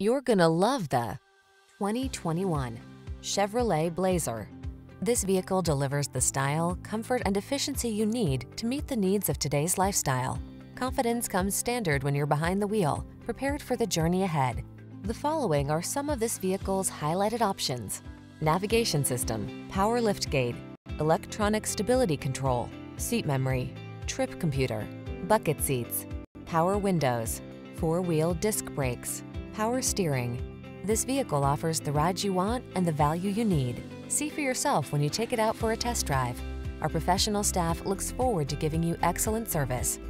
You're gonna love the 2021 Chevrolet Blazer. This vehicle delivers the style, comfort, and efficiency you need to meet the needs of today's lifestyle. Confidence comes standard when you're behind the wheel, prepared for the journey ahead. The following are some of this vehicle's highlighted options. Navigation system, power liftgate, electronic stability control, seat memory, trip computer, bucket seats, power windows, four-wheel disc brakes, power steering. This vehicle offers the ride you want and the value you need. See for yourself when you take it out for a test drive. Our professional staff looks forward to giving you excellent service.